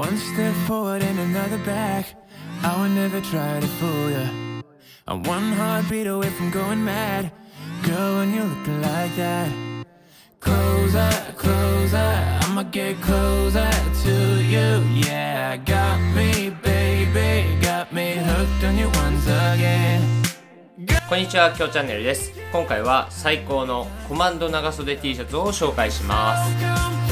One step forward and another back. I would never try to fool ya. I'm one heartbeat away from going mad. Girl, when you're looking like that. Closer, closer, I'ma get closer to you. Yeah, got me, baby, got me hooked on you once again. こんにちは、きょうチャンネルです。今回は最高のコマンド長袖 T シャツを紹介します。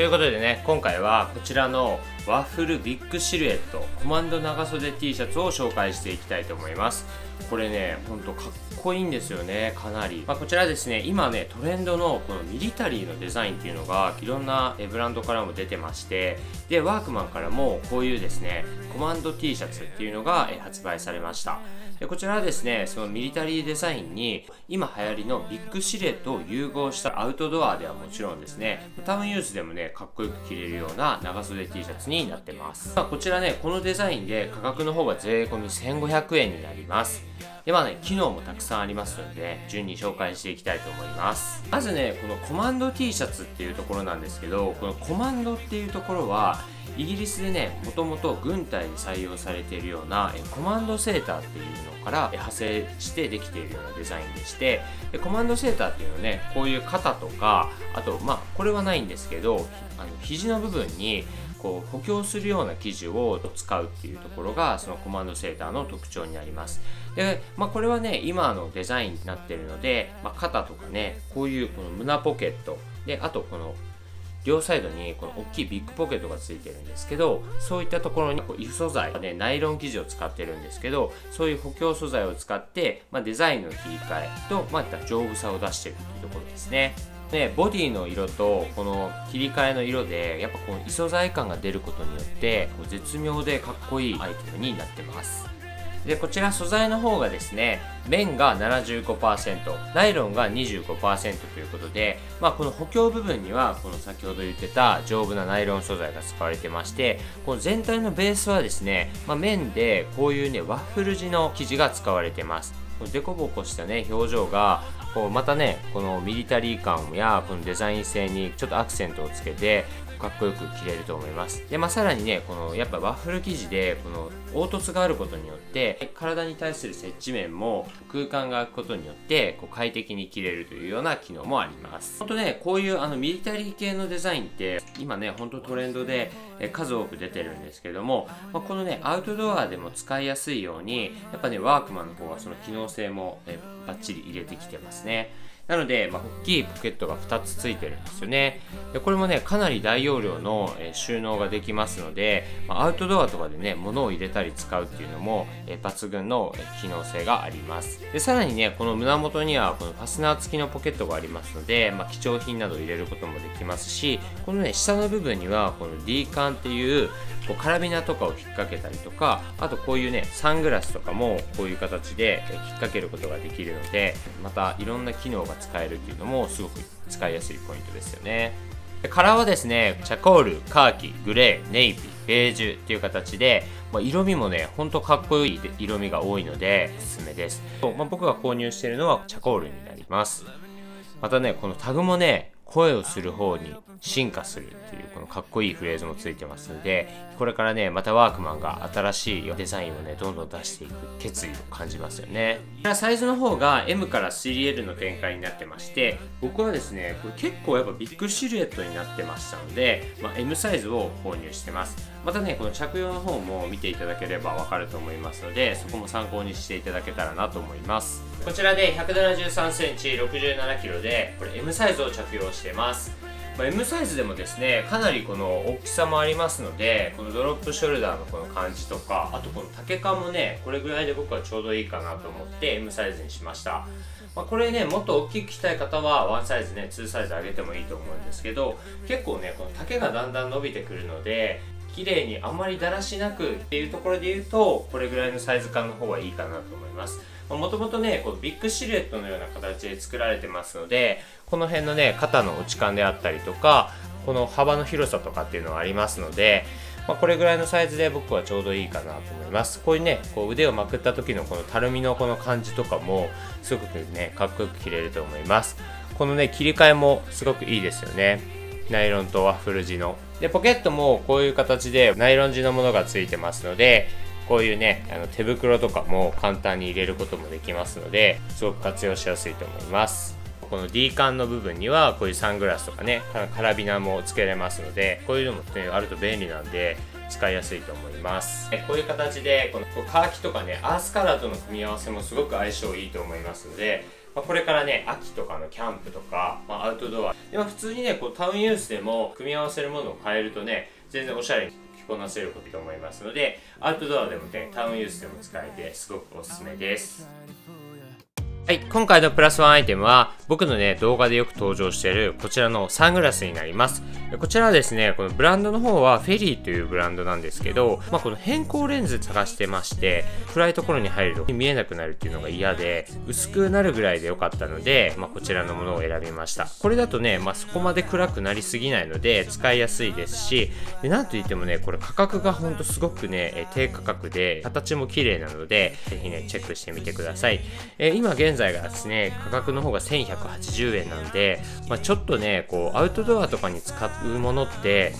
ということでね、今回はこちらのワッフルビッグシルエットコマンド長袖 T シャツを紹介していきたいと思います。これね、ほんとかっこいいんですよね、かなり。まあ、こちらですね、今ね、トレンドのこのミリタリーのデザインっていうのがいろんなブランドからも出てまして、で、ワークマンからもこういうですね、コマンド T シャツっていうのが発売されました。こちらはですね、そのミリタリーデザインに今流行りのビッグシルエットを融合したアウトドアではもちろんですね、タウンユースでもね、かっこよく着れるような長袖 T シャツになってます。まあ、こちらね、このデザインで価格の方が税込み1500円になります。で、まあね、機能もたくさんありますので、順に紹介していきたいと思います。まずね、このコマンド T シャツっていうところなんですけど、このコマンドっていうところは、イギリスでね、もともと軍隊に採用されているようなえコマンドセーターっていうのから派生してできているようなデザインでして、でコマンドセーターっていうのはね、こういう肩とか、あと、まあ、これはないんですけど、あの肘の部分にこう補強するような生地を使うっていうところがそのコマンドセーターの特徴になります。で、まあ、これはね今のデザインになってるので、まあ、肩とかねこういうこの胸ポケットであとこの両サイドにこの大きいビッグポケットがついてるんですけどそういったところにこう異素材、ね、ナイロン生地を使ってるんですけどそういう補強素材を使って、まあ、デザインの切り替えと、まあ、丈夫さを出してるっていうところですねでボディの色とこの切り替えの色でやっぱこの異素材感が出ることによってこう絶妙でかっこいいアイテムになってます。でこちら素材の方がですね綿が75%ナイロンが25%ということで、まあ、この補強部分にはこの先ほど言ってた丈夫なナイロン素材が使われてましてこの全体のベースはですね、まあ、綿でこういうねワッフル地の生地が使われてます。このデコボコしたね表情がこうまたねこのミリタリー感やこのデザイン性にちょっとアクセントをつけてかっこよく着れると思います。で、まあ、さらにねこのやっぱワッフル生地でこの凹凸があることによって体に対する接地面も空間が空くことによってこう快適に着れるというような機能もあります。本当ねこういうあのミリタリー系のデザインって今ね本当トレンドで数多く出てるんですけども、まあ、このねアウトドアでも使いやすいようにやっぱねワークマンの方はその機能性もえバッチリ入れてきてますね。なので、まあ、大きいポケットが2つついてるんですよね。でこれもね、かなり大容量の、え収納ができますので、まアウトドアとかでね、物を入れたり使うっていうのも、え抜群の、機能性があります。で、さらにね、この胸元にはこのファスナー付きのポケットがありますので、まあ、貴重品などを入れることもできますし、このね、下の部分にはこの D カンっていうこうカラビナとかを引っ掛けたりとか、あとこういうね、サングラスとかもこういう形で引っ掛けることができるので、またいろんな機能が使えるっていうのもすごく使いやすいポイントですよね。カラーはですね、チャコール、カーキ、グレー、ネイビー、ベージュっていう形で、まあ、色味もね、ほんとかっこいい色味が多いので、おすすめです。まあ、僕が購入しているのはチャコールになります。またね、このタグもね、声をする方に進化するっていうこのかっこいいフレーズもついてますので、これからね、またワークマンが新しいデザインをね、どんどん出していく決意を感じますよね。サイズの方が M から 3L の展開になってまして、僕はですね、これ結構やっぱビッグシルエットになってましたので、まあ、M サイズを購入してます。またね、この着用の方も見ていただければわかると思いますので、そこも参考にしていただけたらなと思います。こちらで173センチ、67キロで、これ M サイズを着用してます。まあ M サイズでもですねかなりこの大きさもありますのでこのドロップショルダーのこの感じとかあとこの丈感もねこれぐらいで僕はちょうどいいかなと思って M サイズにしました、まあ、これねもっと大きく着たい方は1サイズね2サイズ上げてもいいと思うんですけど結構ねこの丈がだんだん伸びてくるので綺麗にあんまりだらしなくっていうところで言うとこれぐらいのサイズ感の方がいいかなと思います。もともとねこうビッグシルエットのような形で作られてますのでこの辺のね肩の内感であったりとかこの幅の広さとかっていうのはありますので、まあ、これぐらいのサイズで僕はちょうどいいかなと思います。こういうねこう腕をまくった時のこのたるみのこの感じとかもすごくねかっこよく着れると思います。このね切り替えもすごくいいですよね。ナイロンとワッフル地のでポケットもこういう形でナイロン地のものがついてますのでこういうねあの手袋とかも簡単に入れることもできますのですごく活用しやすいと思います。この D カンの部分にはこういうサングラスとかねカラビナもつけれますのでこういうのも、ね、あると便利なんで使いやすいと思います。こういう形でこのカーキとかねアースカラーとの組み合わせもすごく相性いいと思いますのでまあ、これからね秋とかのキャンプとか、まあ、アウトドア。で、も普通にねこうタウンユースでも組み合わせるものを変えるとね全然おしゃれに着こなせることと思いますのでアウトドアでもねタウンユースでも使えてすごくおすすめです。はい、今回のプラスワンアイテムは、僕のね、動画でよく登場しているこちらのサングラスになります。こちらはですね、このブランドの方はフェリーというブランドなんですけど、まあ、この変更レンズ探してまして、暗いところに入ると見えなくなるっていうのが嫌で、薄くなるぐらいで良かったので、まあ、こちらのものを選びました。これだとね、まあ、そこまで暗くなりすぎないので、使いやすいですし、でなんといってもね、これ価格がほんとすごくね、低価格で、形も綺麗なので、ぜひね、チェックしてみてください。えー、今現在がですね、価格の方が1180円なんで、まあ、ちょっとね、こう、アウトドアとかに使うものって、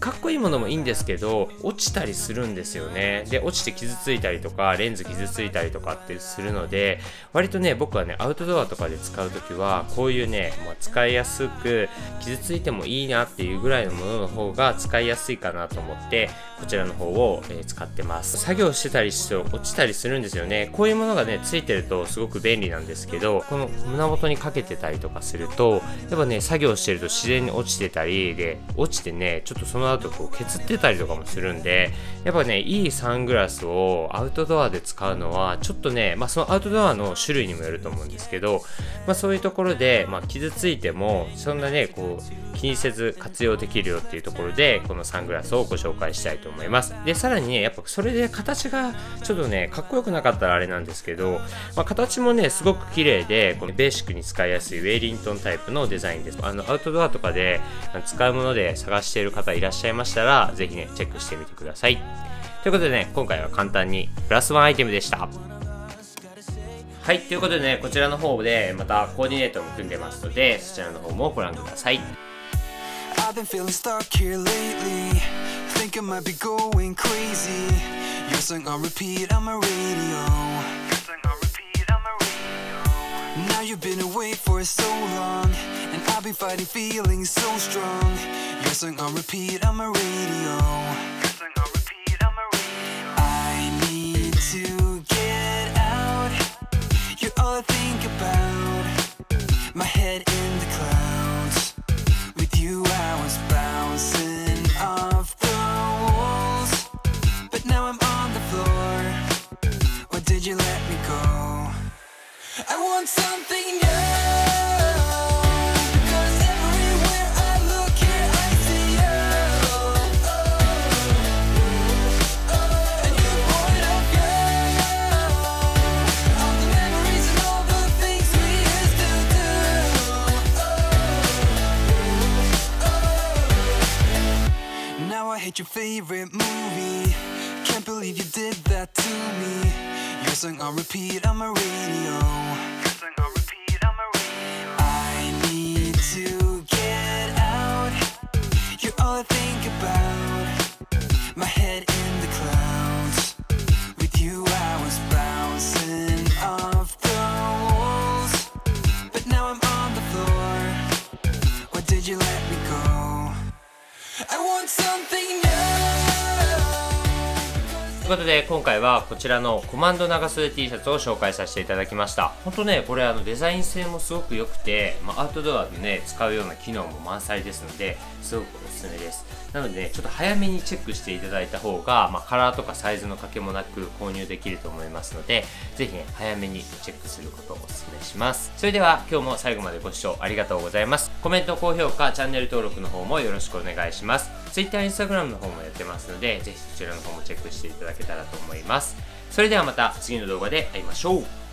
かっこいいものもいいんですけど落ちたりするんですよね。で落ちて傷ついたりとかレンズ傷ついたりとかってするので割とね僕はねアウトドアとかで使う時はこういうね、まあ、使いやすく傷ついてもいいなっていうぐらいのものの方が使いやすいかなと思ってこちらの方を、えー、使ってます。作業してたりして落ちたりするんですよね。こういうものがねついてるとすごく便利なんですけどこの胸元にかけてたりとかするとやっぱね作業してると自然に落ちてたりで落ちてねちょっとその後こう削ってたりとかもするんでやっぱねいいサングラスをアウトドアで使うのはちょっとねまあそのアウトドアの種類にもよると思うんですけどまあそういうところでまあ傷ついてもそんなねこう気にせず活用できるよっていうところでこのサングラスをご紹介したいと思います。でさらにねやっぱそれで形がちょっとねかっこよくなかったらあれなんですけど、まあ、形もねすごく綺麗でこのベーシックに使いやすいウェイリントンタイプのデザインです。あのアウトドアとかで使うもので探している方いらっしゃいましたら、ぜひね、チェックしてみてください。ということでね、今回は簡単にプラスワンアイテムでした。はい、ということでね、こちらの方でまたコーディネートも組んでますので、そちらの方もご覧ください。I've been fighting feelings so strong. Your song on repeat on my radio. Your song on repeat on my radio. I need to get out. You're all I think about. My head in the clouds. With you I was bouncing off the walls. But now I'm on the floor. Why did you let me go? I want something new your favorite movie. Can't believe you did that to me. Your song on repeat on my radio. Your song on repeat on my radio. I need to get out. You're all I think about ということで今回はこちらのコマンド長袖 T シャツを紹介させていただきました。本当ねこれあのデザイン性もすごく良くて、まあ、アウトドアでね使うような機能も満載ですのですごくおすすめです。なのでねちょっと早めにチェックしていただいた方が、まあ、カラーとかサイズのかけもなく購入できると思いますのでぜひね早めにチェックすることをおすすめします。それでは今日も最後までご視聴ありがとうございます。コメント高評価チャンネル登録の方もよろしくお願いします。Twitter、Instagram の方もやってますのでぜひそちらの方もチェックしていただきけたらと思います。それではまた次の動画で会いましょう。